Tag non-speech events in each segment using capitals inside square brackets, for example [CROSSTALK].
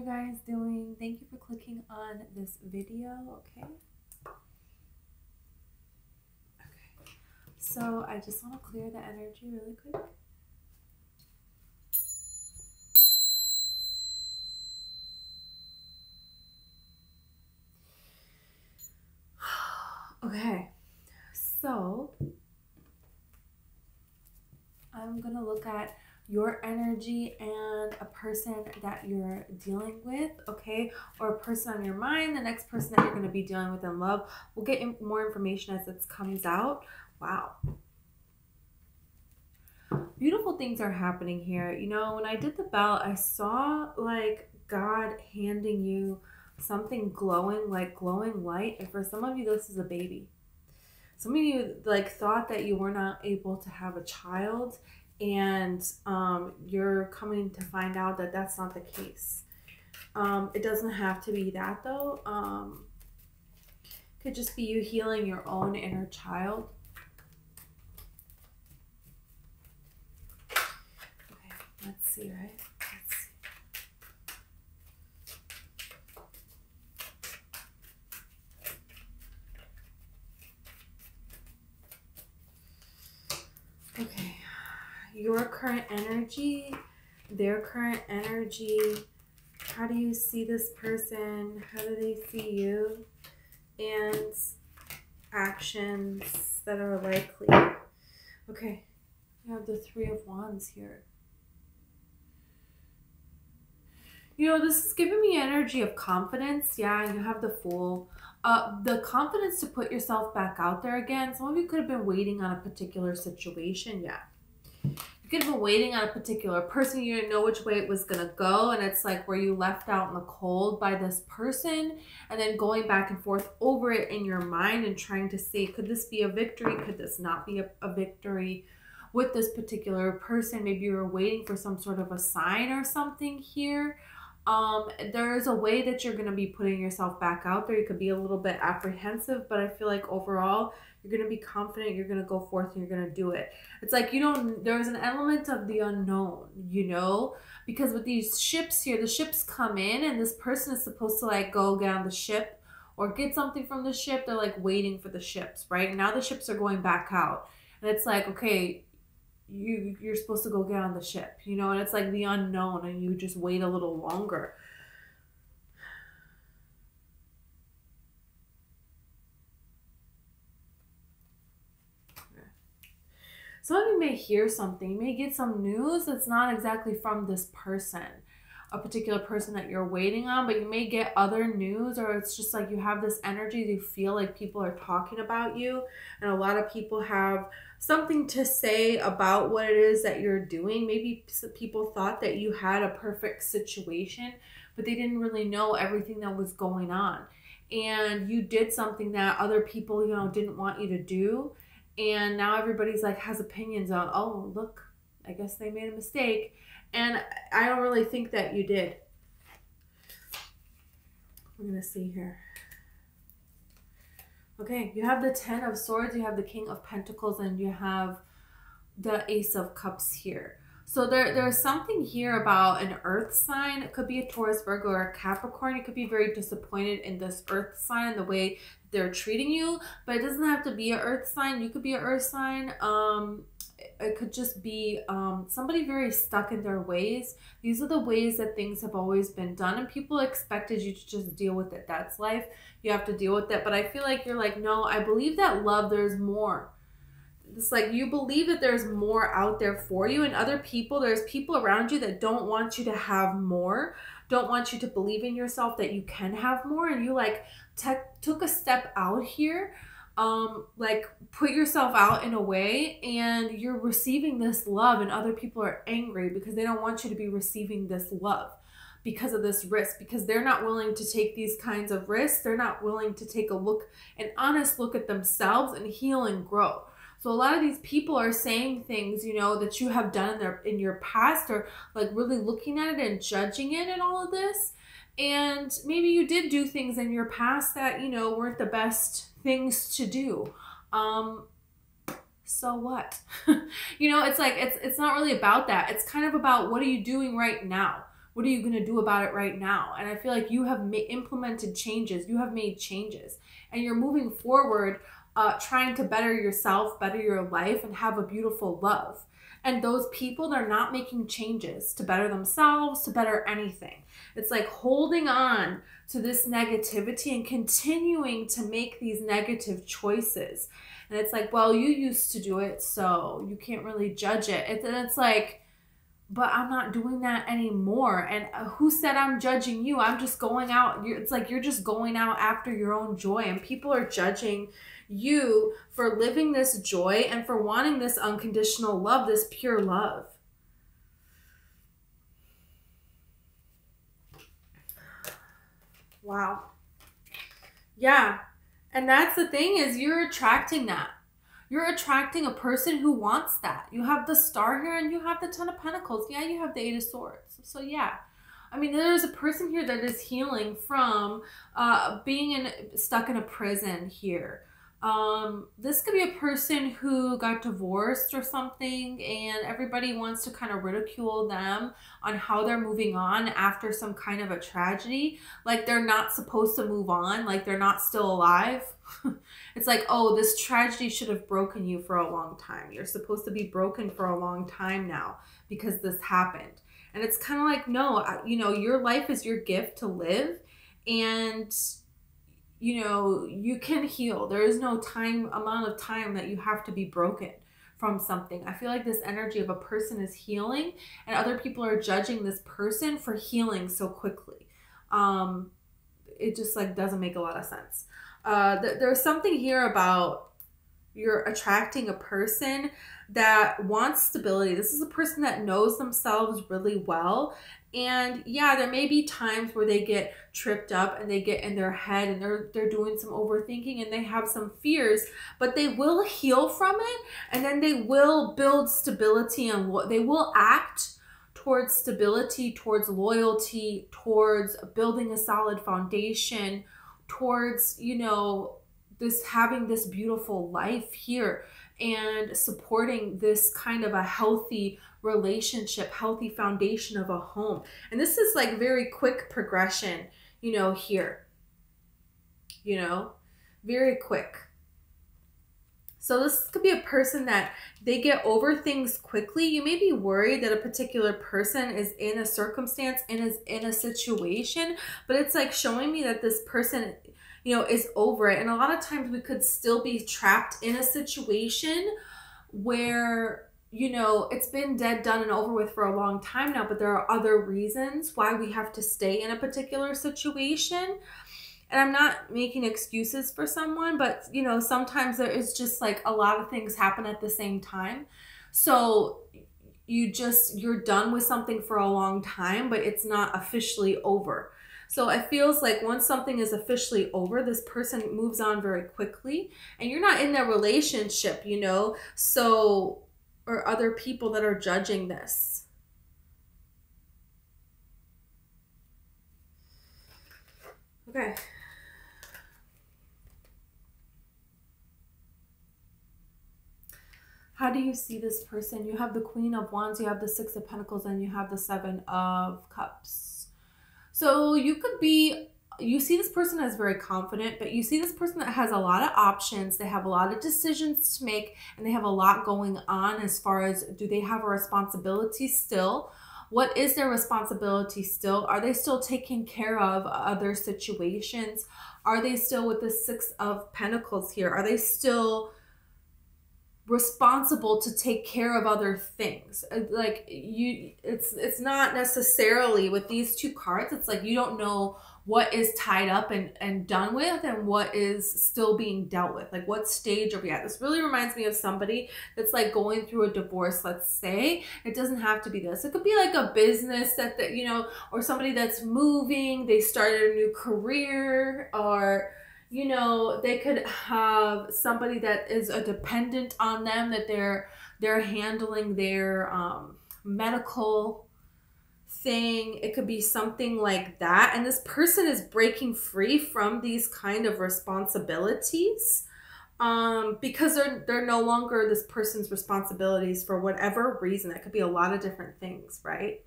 you guys doing? Thank you for clicking on this video, okay? Okay. So I just want to clear the energy really quick. [SIGHS] Okay, so I'm gonna look at your energy and a person that you're dealing with, okay, or a person on your mind, the next person that you're gonna be dealing with in love. We'll get more information as it comes out. Wow. Beautiful things are happening here. You know, when I did the bell, I saw like God handing you something glowing, like glowing light. And for some of you, this is a baby. Some of you like thought that you were not able to have a child, and um, you're coming to find out that that's not the case. Um, it doesn't have to be that though. Um, could just be you healing your own inner child. Okay, let's see, right? Okay, your current energy, their current energy. How do you see this person? How do they see you? And actions that are likely. Okay, you have the Three of Wands here. You know, this is giving me energy of confidence. Yeah, you have the Fool. Uh, the confidence to put yourself back out there again. Some of you could have been waiting on a particular situation. Yeah. You could have been waiting on a particular person. You didn't know which way it was going to go. And it's like where you left out in the cold by this person and then going back and forth over it in your mind and trying to see, could this be a victory? Could this not be a, a victory? With this particular person, maybe you were waiting for some sort of a sign or something here um, there's a way that you're going to be putting yourself back out there. You could be a little bit apprehensive, but I feel like overall, you're going to be confident. You're going to go forth and you're going to do it. It's like, you don't, there's an element of the unknown, you know? Because with these ships here, the ships come in and this person is supposed to like go get on the ship or get something from the ship. They're like waiting for the ships, right? Now the ships are going back out. And it's like, okay, you you're supposed to go get on the ship, you know, and it's like the unknown and you just wait a little longer. Some of you may hear something, you may get some news that's not exactly from this person, a particular person that you're waiting on, but you may get other news, or it's just like you have this energy, you feel like people are talking about you, and a lot of people have something to say about what it is that you're doing. Maybe people thought that you had a perfect situation, but they didn't really know everything that was going on. And you did something that other people, you know, didn't want you to do. And now everybody's like has opinions on, oh, look, I guess they made a mistake. And I don't really think that you did. We're going to see here. Okay, you have the Ten of Swords, you have the King of Pentacles, and you have the Ace of Cups here. So there, there's something here about an earth sign. It could be a Taurus, Virgo, or a Capricorn. You could be very disappointed in this earth sign, the way they're treating you. But it doesn't have to be an earth sign. You could be an earth sign. Um, it could just be um, somebody very stuck in their ways. These are the ways that things have always been done, and people expected you to just deal with it. That's life. You have to deal with it. But I feel like you're like, no, I believe that love, there's more. It's like you believe that there's more out there for you, and other people, there's people around you that don't want you to have more, don't want you to believe in yourself that you can have more, and you like took a step out here um like put yourself out in a way and you're receiving this love and other people are angry because they don't want you to be receiving this love because of this risk because they're not willing to take these kinds of risks. They're not willing to take a look an honest look at themselves and heal and grow. So a lot of these people are saying things you know that you have done in their in your past or like really looking at it and judging it and all of this. And maybe you did do things in your past that you know weren't the best things to do. Um, so what? [LAUGHS] you know, it's like it's it's not really about that. It's kind of about what are you doing right now? what are you going to do about it right now? And I feel like you have implemented changes, you have made changes, and you're moving forward, uh, trying to better yourself, better your life, and have a beautiful love. And those people, they're not making changes to better themselves, to better anything. It's like holding on to this negativity and continuing to make these negative choices. And it's like, well, you used to do it, so you can't really judge it. And it's like, but I'm not doing that anymore. And uh, who said I'm judging you? I'm just going out. It's like you're just going out after your own joy, and people are judging you for living this joy and for wanting this unconditional love, this pure love. Wow. Yeah. And that's the thing is you're attracting that. You're attracting a person who wants that. You have the star here and you have the ten of pentacles. Yeah, you have the eight of swords. So yeah. I mean, there's a person here that is healing from uh, being in stuck in a prison here. Um, this could be a person who got divorced or something, and everybody wants to kind of ridicule them on how they're moving on after some kind of a tragedy. Like they're not supposed to move on, like they're not still alive. [LAUGHS] it's like, oh, this tragedy should have broken you for a long time. You're supposed to be broken for a long time now because this happened. And it's kind of like, no, you know, your life is your gift to live. And you know, you can heal. There is no time amount of time that you have to be broken from something. I feel like this energy of a person is healing and other people are judging this person for healing so quickly. Um it just like doesn't make a lot of sense. Uh th- there's something here about you're attracting a person that wants stability. This is a person that knows themselves really well and yeah, there may be times where they get tripped up and they get in their head and they're they're doing some overthinking and they have some fears, but they will heal from it and then they will build stability and what they will act towards stability, towards loyalty, towards building a solid foundation, towards, you know, this having this beautiful life here and supporting this kind of a healthy relationship, healthy foundation of a home. And this is like very quick progression, you know, here. You know, very quick. So this could be a person that they get over things quickly. You may be worried that a particular person is in a circumstance and is in a situation, but it's like showing me that this person, you know, is over it. And a lot of times we could still be trapped in a situation where you know, it's been dead, done, and over with for a long time now, but there are other reasons why we have to stay in a particular situation. And I'm not making excuses for someone, but you know, sometimes there is just like a lot of things happen at the same time. So you just, you're done with something for a long time, but it's not officially over. So it feels like once something is officially over, this person moves on very quickly and you're not in their relationship, you know? So or other people that are judging this. Okay. How do you see this person? You have the Queen of Wands, you have the Six of Pentacles, and you have the Seven of Cups. So you could be you see this person as very confident, but you see this person that has a lot of options. They have a lot of decisions to make and they have a lot going on as far as do they have a responsibility still? What is their responsibility still? Are they still taking care of other situations? Are they still with the Six of Pentacles here? Are they still responsible to take care of other things uh, like you it's it's not necessarily with these two cards it's like you don't know what is tied up and, and done with and what is still being dealt with. Like what stage are we at? This really reminds me of somebody that's like going through a divorce, let's say. It doesn't have to be this. It could be like a business that, that you know, or somebody that's moving, they started a new career or you know, they could have somebody that is a dependent on them that they're they're handling their um medical thing. It could be something like that. And this person is breaking free from these kind of responsibilities um, because they're, they're no longer this person's responsibilities for whatever reason. That could be a lot of different things, right?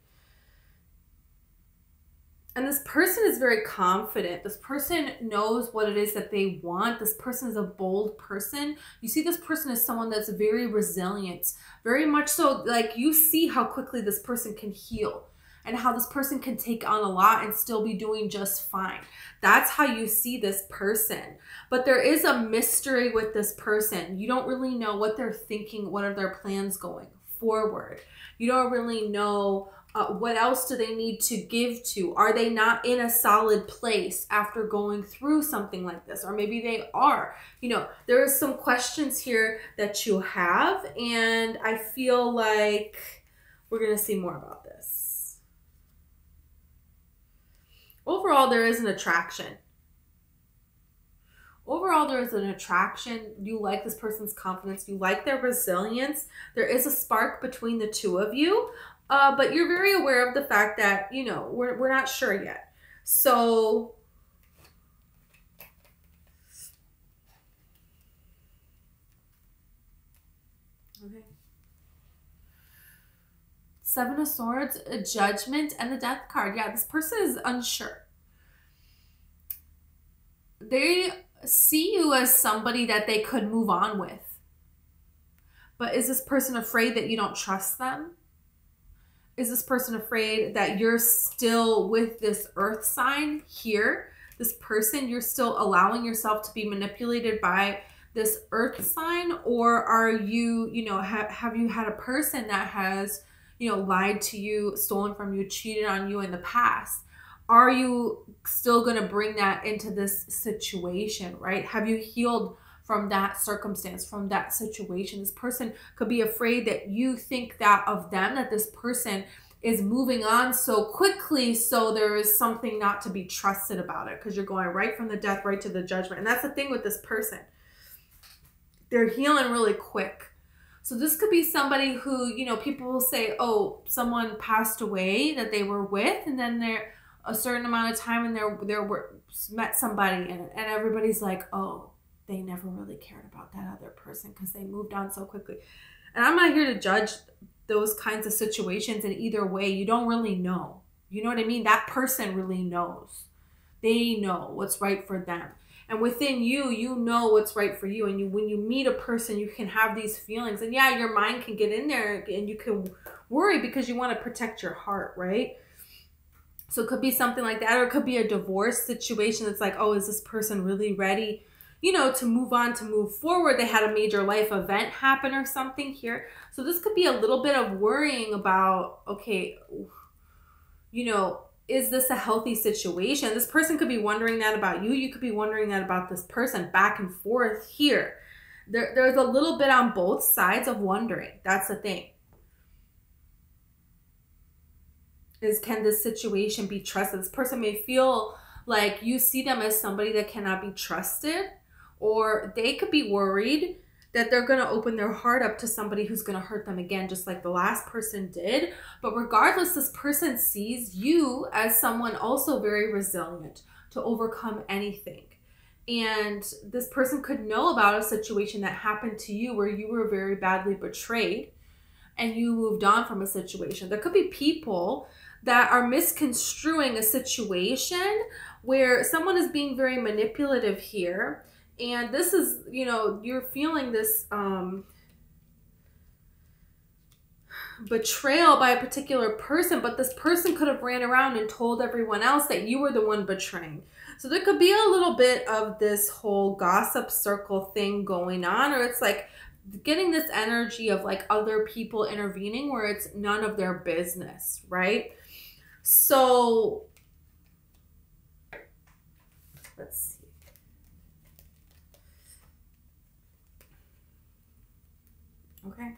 And this person is very confident. This person knows what it is that they want. This person is a bold person. You see, this person is someone that's very resilient, very much so. Like, you see how quickly this person can heal and how this person can take on a lot and still be doing just fine. That's how you see this person. But there is a mystery with this person. You don't really know what they're thinking, what are their plans going forward. You don't really know uh, what else do they need to give to? Are they not in a solid place after going through something like this? Or maybe they are. You know, there are some questions here that you have, and I feel like we're going to see more about this. Overall, there is an attraction. Overall, there is an attraction. You like this person's confidence. You like their resilience. There is a spark between the two of you. Uh, but you're very aware of the fact that, you know, we're, we're not sure yet. So Okay. Seven of Swords, a Judgment, and the Death card. Yeah, this person is unsure. They see you as somebody that they could move on with. But is this person afraid that you don't trust them? Is this person afraid that you're still with this earth sign here? This person, you're still allowing yourself to be manipulated by this earth sign? Or are you, you know, ha- have you had a person that has, you know, lied to you, stolen from you, cheated on you in the past? Are you still going to bring that into this situation, right? Have you healed from that circumstance, from that situation. This person could be afraid that you think that of them, that this person is moving on so quickly, so there is something not to be trusted about it because you're going right from the death right to the judgment. And that's the thing with this person. They're healing really quick. So this could be somebody who, you know, people will say, oh, someone passed away that they were with, and then they're a certain amount of time and they're they're met somebody and, and everybody's like, oh, they never really cared about that other person because they moved on so quickly. And I'm not here to judge those kinds of situations in either way. You don't really know. You know what I mean? That person really knows. They know what's right for them. And within you, you know what's right for you. And you when you meet a person, you can have these feelings. And yeah, your mind can get in there and you can worry because you want to protect your heart, right? So it could be something like that, or it could be a divorce situation. It's like, oh, is this person really ready you know, to move on, to move forward. They had a major life event happen or something here. So this could be a little bit of worrying about, okay, you know, is this a healthy situation? This person could be wondering that about you. You could be wondering that about this person back and forth here. There, there's a little bit on both sides of wondering. That's the thing. Is can this situation be trusted? This person may feel like you see them as somebody that cannot be trusted or they could be worried that they're going to open their heart up to somebody who's going to hurt them again, just like the last person did. But regardless, this person sees you as someone also very resilient to overcome anything. And this person could know about a situation that happened to you where you were very badly betrayed and you moved on from a situation. There could be people that are misconstruing a situation where someone is being very manipulative here and this is you know you're feeling this um betrayal by a particular person but this person could have ran around and told everyone else that you were the one betraying. So there could be a little bit of this whole gossip circle thing going on or it's like getting this energy of like other people intervening where it's none of their business right? So let's see Okay.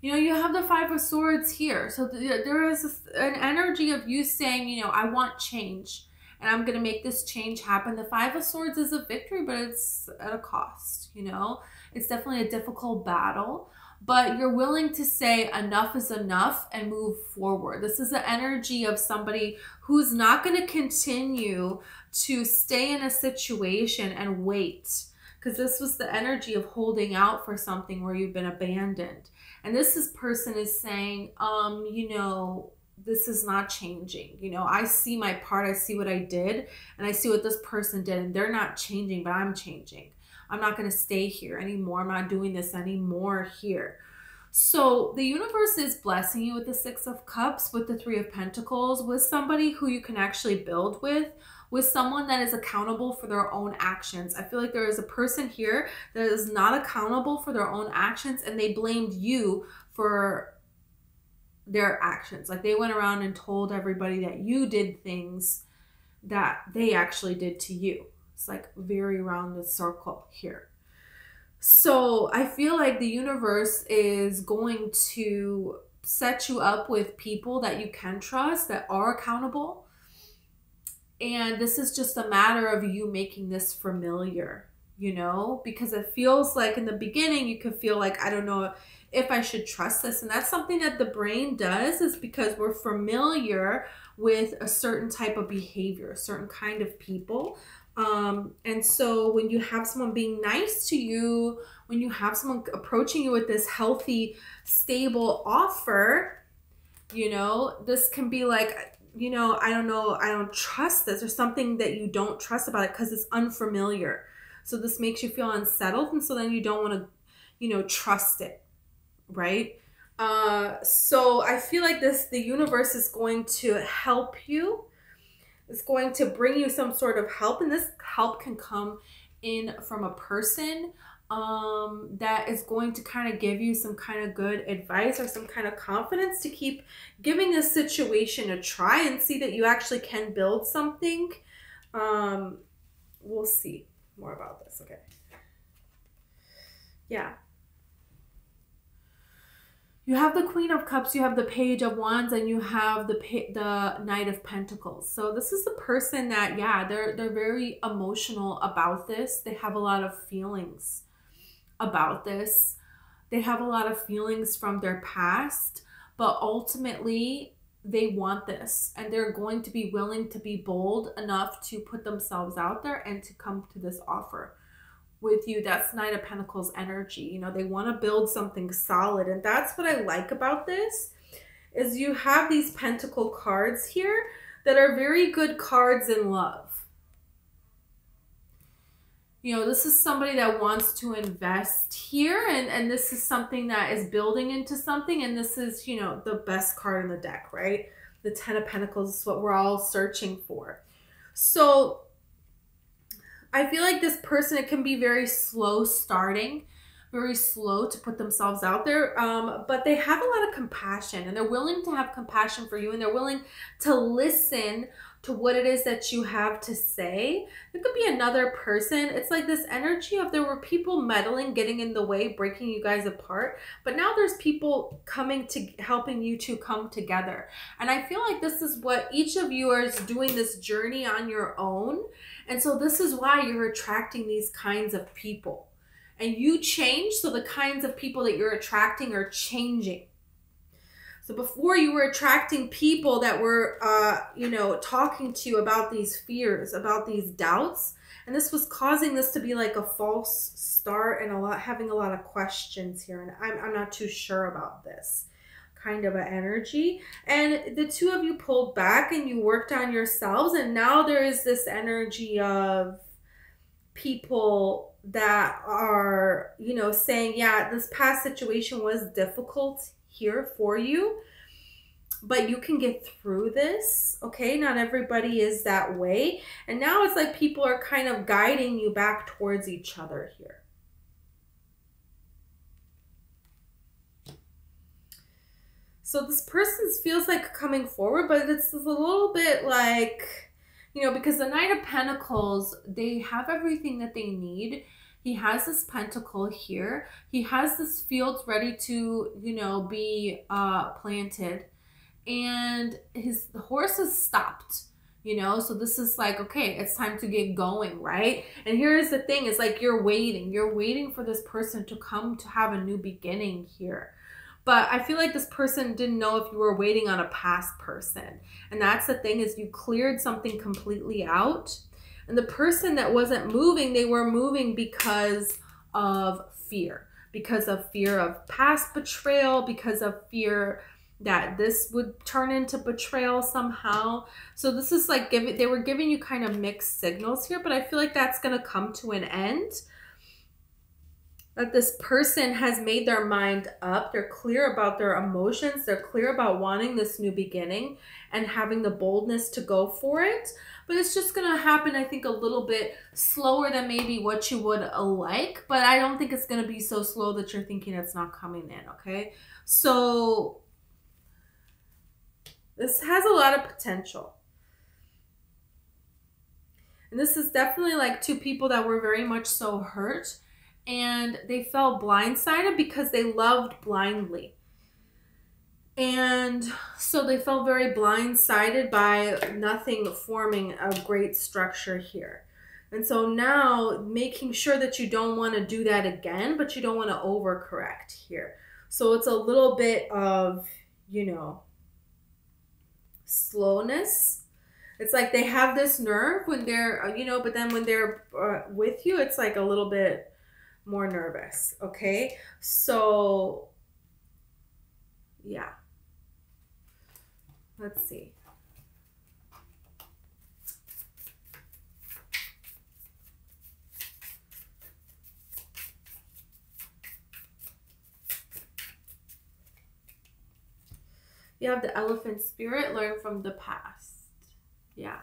You know, you have the Five of Swords here. So there is an energy of you saying, you know, I want change and I'm going to make this change happen. The Five of Swords is a victory, but it's at a cost, you know? It's definitely a difficult battle, but you're willing to say enough is enough and move forward. This is the energy of somebody who's not going to continue to stay in a situation and wait because this was the energy of holding out for something where you've been abandoned. And this is person is saying, um, you know, this is not changing. You know, I see my part, I see what I did, and I see what this person did, and they're not changing, but I'm changing. I'm not going to stay here anymore. I'm not doing this anymore here. So the universe is blessing you with the Six of Cups, with the Three of Pentacles, with somebody who you can actually build with, with someone that is accountable for their own actions. I feel like there is a person here that is not accountable for their own actions and they blamed you for their actions. Like they went around and told everybody that you did things that they actually did to you. It's like very round the circle here. So I feel like the universe is going to set you up with people that you can trust, that are accountable. And this is just a matter of you making this familiar, you know, because it feels like in the beginning you could feel like, I don't know if I should trust this. And that's something that the brain does, is because we're familiar with a certain type of behavior, a certain kind of people. Um, and so when you have someone being nice to you, when you have someone approaching you with this healthy, stable offer, you know, this can be like, you know, I don't know, I don't trust this or something that you don't trust about it because it's unfamiliar. So this makes you feel unsettled. And so then you don't want to, you know, trust it, right? Uh, so I feel like this, the universe is going to help you is going to bring you some sort of help and this help can come in from a person um, that is going to kind of give you some kind of good advice or some kind of confidence to keep giving this situation a try and see that you actually can build something. Um, we'll see more about this. Okay. Yeah you have the queen of cups you have the page of wands and you have the the knight of pentacles. So this is the person that yeah they're they're very emotional about this. They have a lot of feelings about this. They have a lot of feelings from their past but ultimately they want this and they're going to be willing to be bold enough to put themselves out there and to come to this offer with you that's knight of pentacles energy you know they want to build something solid and that's what i like about this is you have these pentacle cards here that are very good cards in love. You know this is somebody that wants to invest here and and this is something that is building into something and this is you know the best card in the deck right? The ten of pentacles is what we're all searching for. So I feel like this person, it can be very slow starting, very slow to put themselves out there, um, but they have a lot of compassion and they're willing to have compassion for you and they're willing to listen to what it is that you have to say. It could be another person. It's like this energy of there were people meddling, getting in the way, breaking you guys apart. But now there's people coming to helping you to come together. And I feel like this is what each of you is doing this journey on your own. And so this is why you're attracting these kinds of people. And you change, so the kinds of people that you're attracting are changing. So before you were attracting people that were, uh, you know, talking to you about these fears, about these doubts, and this was causing this to be like a false start and a lot having a lot of questions here. And I'm, I'm not too sure about this kind of an energy. And the two of you pulled back and you worked on yourselves. And now there is this energy of people that are, you know, saying, yeah, this past situation was difficult here for you, but you can get through this. Okay. Not everybody is that way. And now it's like people are kind of guiding you back towards each other here. So this person feels like coming forward, but it's a little bit like, you know, because the Knight of Pentacles, they have everything that they need. He has this pentacle here. He has this field ready to, you know, be uh, planted. And his horse has stopped you know so this is like okay it's time to get going right and here's the thing it's like you're waiting you're waiting for this person to come to have a new beginning here but I feel like this person didn't know if you were waiting on a past person. And that's the thing is you cleared something completely out. And the person that wasn't moving, they were moving because of fear. Because of fear of past betrayal, because of fear that this would turn into betrayal somehow. So this is like giving they were giving you kind of mixed signals here, but I feel like that's going to come to an end. That this person has made their mind up. They're clear about their emotions. They're clear about wanting this new beginning and having the boldness to go for it. But it's just going to happen, I think, a little bit slower than maybe what you would uh, like. But I don't think it's going to be so slow that you're thinking it's not coming in, okay? So this has a lot of potential. And this is definitely like two people that were very much so hurt and they felt blindsided because they loved blindly. And so they felt very blindsided by nothing forming a great structure here. And so now making sure that you don't want to do that again, but you don't want to overcorrect here. So it's a little bit of, you know, slowness. It's like they have this nerve when they're, uh, you know, but then when they're uh, with you, it's like a little bit more nervous. Okay. So, yeah. Let's see. You have the elephant spirit, learn from the past. Yeah.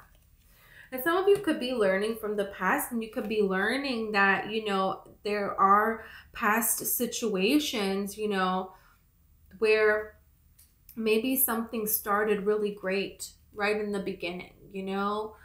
And some of you could be learning from the past, and you could be learning that, you know, there are past situations, you know, where maybe something started really great right in the beginning, you know,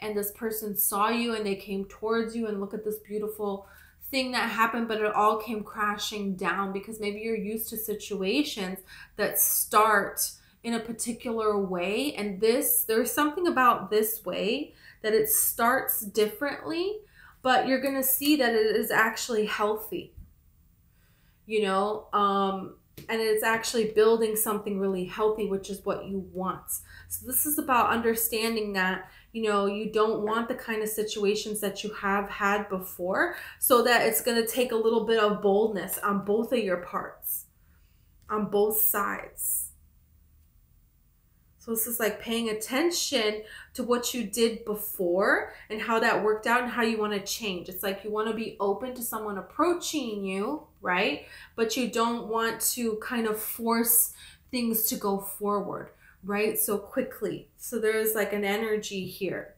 and this person saw you and they came towards you and look at this beautiful thing that happened, but it all came crashing down because maybe you're used to situations that start in a particular way. And this, there's something about this way that it starts differently, but you're going to see that it is actually healthy, you know, um, and it's actually building something really healthy, which is what you want. So this is about understanding that, you know, you don't want the kind of situations that you have had before, so that it's going to take a little bit of boldness on both of your parts, on both sides. So this is like paying attention to what you did before and how that worked out and how you want to change. It's like you want to be open to someone approaching you, right? But you don't want to kind of force things to go forward, right? So quickly. So there's like an energy here.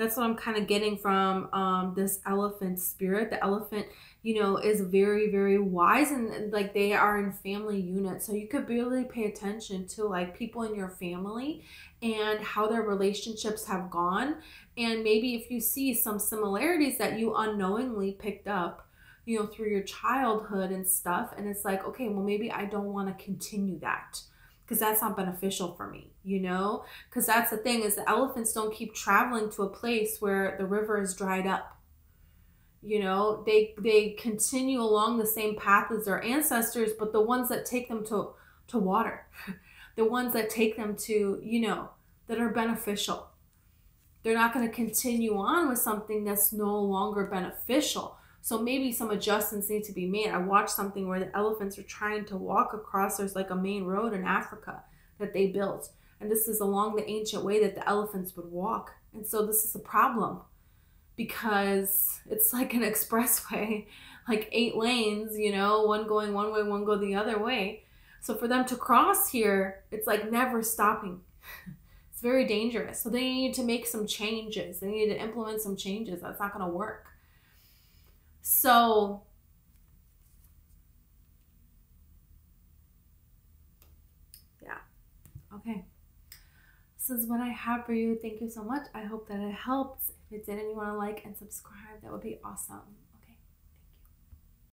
That's what I'm kind of getting from um, this elephant spirit. The elephant you know, is very, very wise and like they are in family units. So you could really pay attention to like people in your family and how their relationships have gone. And maybe if you see some similarities that you unknowingly picked up, you know, through your childhood and stuff. And it's like, okay, well, maybe I don't want to continue that because that's not beneficial for me, you know? Because that's the thing is the elephants don't keep traveling to a place where the river is dried up. You know they they continue along the same path as their ancestors but the ones that take them to to water [LAUGHS] the ones that take them to you know that are beneficial. They're not going to continue on with something that's no longer beneficial so maybe some adjustments need to be made i watched something where the elephants are trying to walk across there's like a main road in africa that they built and this is along the ancient way that the elephants would walk and so this is a problem because it's like an [LAUGHS] expressway, like eight lanes, you know, one going one way, one go the other way. So for them to cross here, it's like never stopping. [LAUGHS] It's very dangerous. So they need to make some changes. They need to implement some changes. That's not going to work. So yeah. Okay. This is what I have for you. Thank you so much. I hope that it helped. If it did and you want to like and subscribe, that would be awesome.